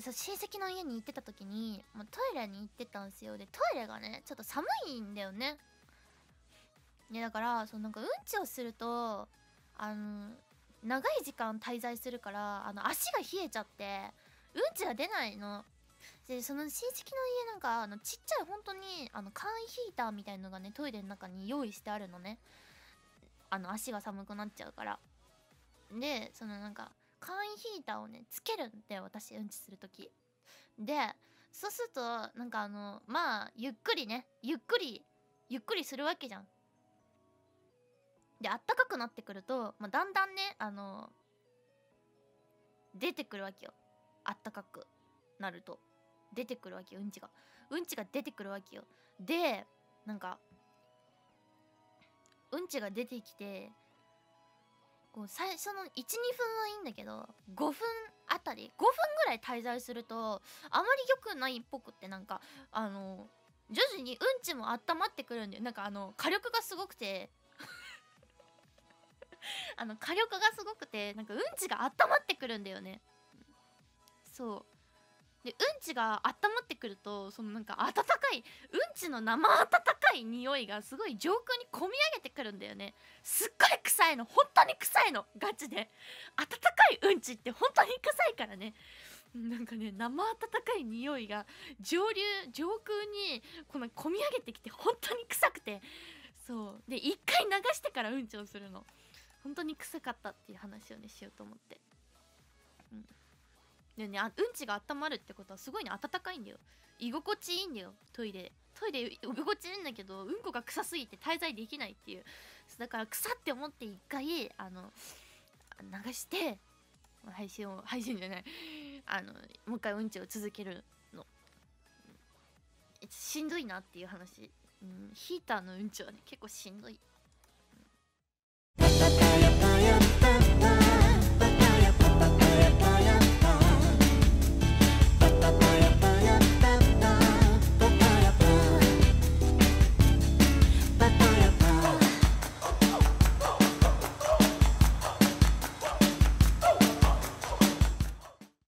そう親戚の家に行ってた時に、まあ、トイレに行ってたんですよ。でトイレがねちょっと寒いんだよね。ねだからそうなんかうんちをするとあの長い時間滞在するからあの足が冷えちゃってうんちが出ないの。でその親戚の家なんかあのちっちゃい本当にあの簡易ヒーターみたいのがねトイレの中に用意してあるのね。あの足が寒くなっちゃうから。でそのなんか簡易ヒーターをねつけるんだよ私うんちする時でそうするとなんかあのまあゆっくりねゆっくりゆっくりするわけじゃん。であったかくなってくると、まあ、だんだんねあの出てくるわけよ。あったかくなると。出てくるわけようんちが。うんちが出てくるわけよ。でなんかうんちが出てきてこう最初の12分はいいんだけど5分あたり5分ぐらい滞在するとあまり良くないっぽくってなんかあの徐々にうんちも温まってくるんだよ。なんかあの火力がすごくて。あの火力がすごくてなんかうんちが温まってくるんだよね。そう。でうんちが温まってくるとそのなんか温かいうんちの生温かい匂いがすごい上空にこみ上げてくるんだよね。すっごい臭いの。本当に臭いの。ガチで。温かいうんちって本当に臭いからね。なんかね生温かい匂いが上流上空にこのこみ上げてきて本当に臭くて。そう。で一回流してからうんちをするの。本当に臭かったっていう話をねしようと思って。でねあうんちが温まるってことはすごいね暖かいんだよ。居心地いいんだよトイレ。トイレ居心地いいんだけどうんこが臭すぎて滞在できないっていう。だから臭って思って一回あの流して配信を配信じゃない。あのもう一回うんちを続けるの。しんどいなっていう話、うん、ヒーターのうんちはね結構しんどい。